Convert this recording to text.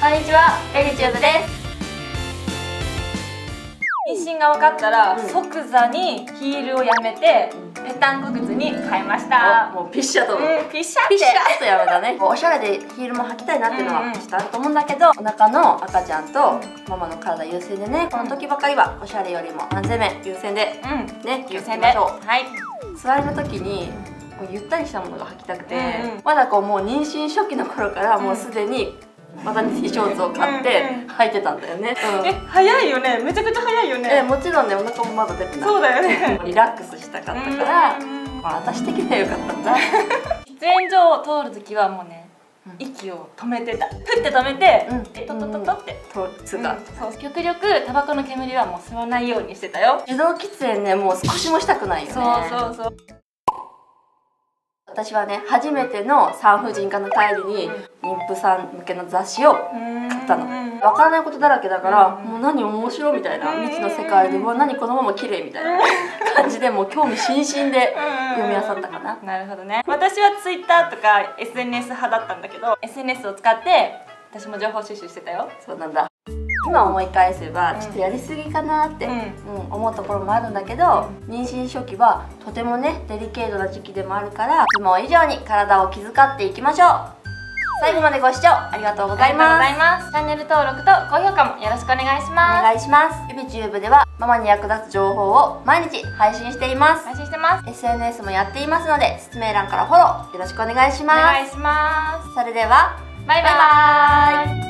こんにちは、ベリチューブです。妊娠が分かったら、うん。即座にヒールをやめて、ペタンコ靴に変えました。もうピッシャと。うんピッシャって。ピッシャとやめたね。おしゃれでヒールも履きたいなっていうのうんうん。はちょっとあると思うんだけど、お腹の赤ちゃんとママの体優先でねこの時ばかりはおしゃれよりも安全面優先でうん。ね優先で。ましょう。はい。座りの時にこうゆったりしたものが履きたくて、うんうん。まだこうもう妊娠初期の頃からもうすでにマタニティショーツを買って履いてたんだよね、うん。え早いよね。めちゃくちゃ早いよえねもちろんねお腹もまだ出てない。そうだよね。リラックスしたかったから、うんまあ、私的には良かったんだ。喫煙所を通る時はもうね、うん。息を止めてた。ふって止めて、うん。でトトトトって、とつうか、そう。極力タバコの煙はもう吸わないようにしてたよ。自動喫煙ねもう少しもしたくないよね。そうそうそう私はね初めての産婦人科の帰りに妊婦さん向けの雑誌を買ったの。うんわからないことだらけだから、うん。もう何面白いみたいなうん。未知の世界でうわ何このまま綺麗みたいな感じでもう興味津々で読み漁ったかな。なるほどね。私はツイッターとか SNS 派だったんだけど SNS を使って私も情報収集してたよ。そうなんだ今思い返せばうんちょっとやりすぎかなって、うん。うん思うところもあるんだけど妊娠初期はとてもねデリケートな時期でもあるからいつも以上に体を気遣っていきましょう。最後までご視聴ありがとうございます。チャンネル登録と高評価もよろしくお願いしおます。願いします。YouTube ではママに役立つ情報を毎日配信しています。配信してます。SNS もやっていますので説明欄からフォローよろしくお願いしおます。願いします。それではバイバイ。バイバ